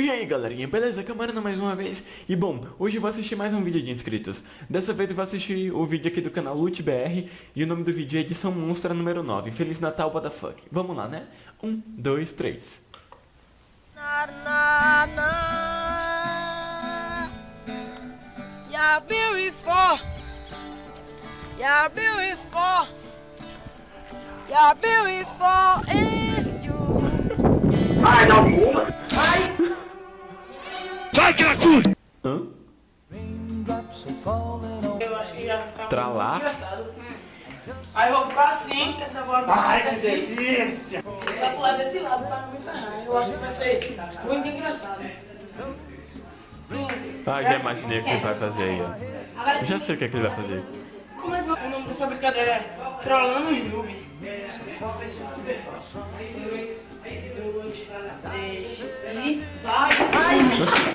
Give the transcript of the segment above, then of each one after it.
E aí galerinha, beleza? Camarana mais uma vez E bom, hoje eu vou assistir mais um vídeo de inscritos Dessa vez eu vou assistir o vídeo aqui do canal LutBR E o nome do vídeo é Edição Monstra número 9 Feliz Natal, what the fuck Vamos lá, né? Um, dois, três Na, na, na. You're beautiful. You're beautiful. You're beautiful. It's you. Hã? Eu acho que ia ficar Tralá. muito engraçado. Aí eu vou ficar assim, com essa voz. Ai, que delícia! Vai pular desse lado pra não me ferrar. Eu acho que vai ser isso. Muito engraçado. Ah, já imaginei o que ele vai fazer aí, ó Eu já sei o que, é que ele vai fazer Como é que o nome dessa brincadeira é? Trollando os noob. Dois, três, e vai! Vai!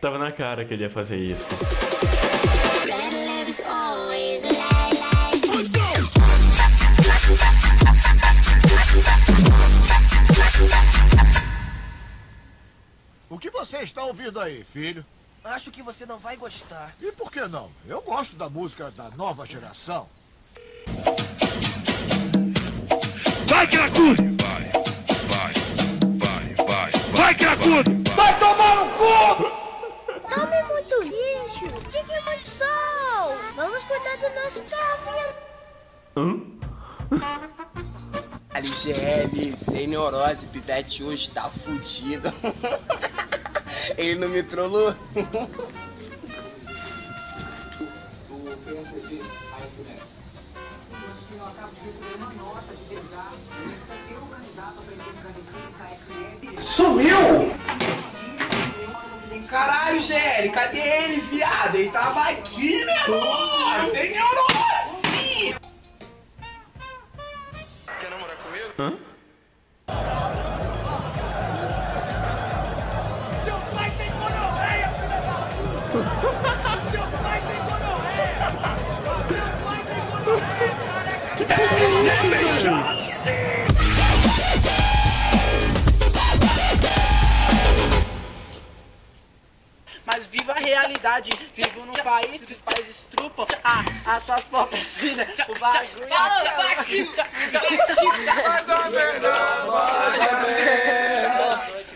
Tava na cara que ele ia fazer isso. O que você está ouvindo aí, filho? Acho que você não vai gostar. E por que não? Eu gosto da música da nova geração. Vai, Cracudo! Vai, vai, vai, vai. Vai, Cracudo! Vai tomar no cu! Vamos cuidar do nosso carro. LGL, sem neurose, pivete hoje tá fudido. Ele não me trollou? Sumiu! Caralho, GL, cadê ele, viado? Ele tava aqui, né? Nossa, sem neurose! Quer namorar comigo? Hã? Mas viva a realidade. Vivo num país que os pais estrupam a, as suas próprias filhas. O bagulho é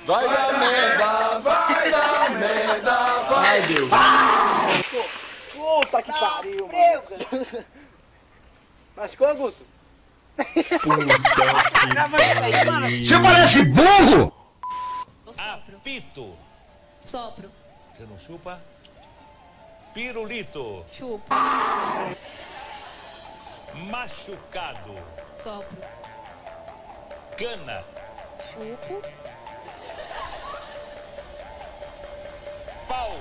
Vai dar merda, vai dar merda, vai. Ai, Deus Puta que pariu, mano. Machucou, Guto? Você parece burro! Apito. Sopro. Você não chupa? Pirulito. Chupo. Machucado. Sopro. Cana. Chupo. Pau.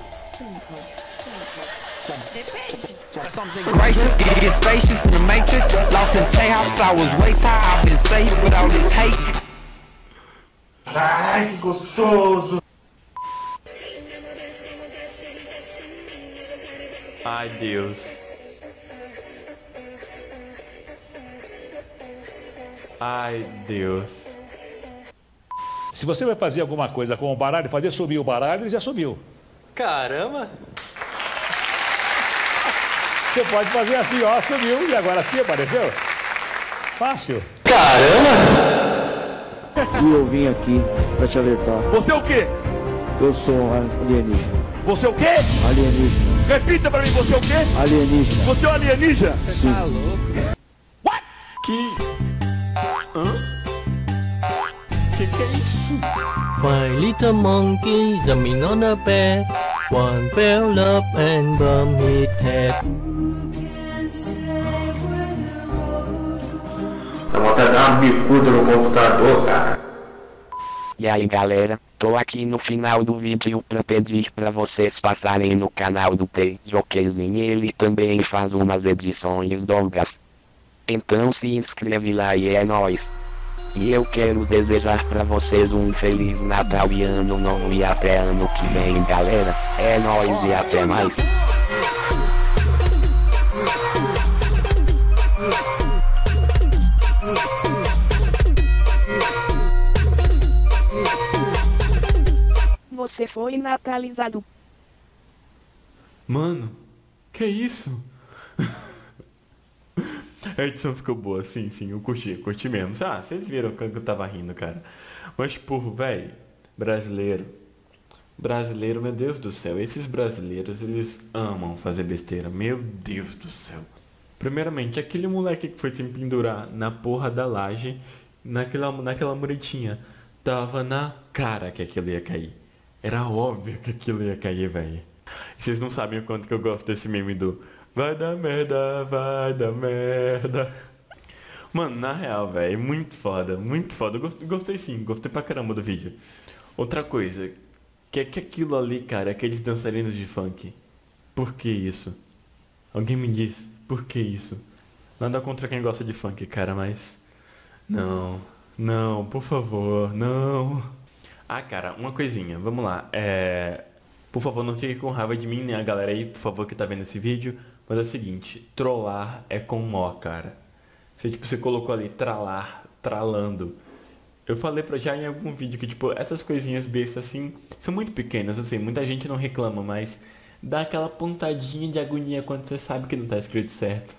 Depende. Something gracious, it get spacious in the matrix. Lost in chaos, I was waist high. I've been saved with all this hate. Ai, que gostoso! Ai, Deus Ai, Deus Se você vai fazer alguma coisa com o baralho, fazer subir o baralho, ele já subiu. Caramba! Você pode fazer assim, ó, subiu, e agora sim apareceu. Fácil. E eu vim aqui pra te alertar. Você é o quê? Eu sou um alienígena. Você é o quê? Alienígena. Repita pra mim, você é o quê? Alienígena. Você é um alienígena? Sim. Que... Hã? Que que é isso? Five little monkeys jumping on a bed. One fell up and bumped his head. Dá vontade de dar uma bicuda no computador, cara. E aí galera, tô aqui no final do vídeo pra pedir pra vocês passarem no canal do T. Jokezinho ele também faz umas edições longas. Então se inscreve lá e é nóis. E eu quero desejar pra vocês um Feliz Natal e Ano Novo e até ano que vem galera. É nóis e até mais. Você foi natalizado. Mano, que isso? A edição ficou boa, sim, sim, eu curti, curti mesmo. Ah, vocês viram que eu tava rindo, cara. Mas, porra, velho, brasileiro. Brasileiro, meu Deus do céu. Esses brasileiros, eles amam fazer besteira. Meu Deus do céu. Primeiramente, aquele moleque que foi se pendurar na porra da laje, naquela, naquela muretinha, tava na cara que aquilo ia cair. Era óbvio que aquilo ia cair, velho. Vocês não sabem o quanto que eu gosto desse meme do Vai dar merda, vai dar merda. Mano, na real, velho, muito foda, muito foda. Gostei sim, gostei pra caramba do vídeo. Outra coisa, que é que aquilo ali, cara, é aqueles dançarinos de funk. Por que isso? Alguém me diz, por que isso? Nada contra quem gosta de funk, cara, mas... Não, não, por favor, não. Ah, cara, uma coisinha, vamos lá. É... Por favor, não fique com raiva de mim, né, a galera aí, por favor, que tá vendo esse vídeo. Mas é o seguinte, trollar é com mó, cara. Você, tipo, você colocou ali, tralar, tralando. Eu falei pra já em algum vídeo que, tipo, essas coisinhas bestas, assim, são muito pequenas, eu sei, muita gente não reclama, mas dá aquela pontadinha de agonia quando você sabe que não tá escrito certo.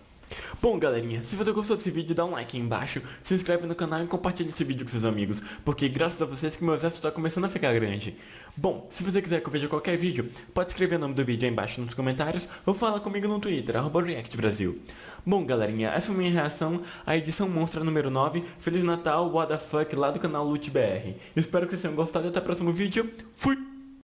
Bom, galerinha, se você gostou desse vídeo, dá um like aí embaixo, se inscreve no canal e compartilha esse vídeo com seus amigos, porque graças a vocês que meu exército está começando a ficar grande. Bom, se você quiser que eu veja qualquer vídeo, pode escrever o nome do vídeo aí embaixo nos comentários ou fala comigo no Twitter, ReactBrasil. Bom, galerinha, essa foi minha reação à edição Monstra número 9. Feliz Natal, what the fuck, lá do canal LutBR. Espero que vocês tenham gostado e até o próximo vídeo. Fui!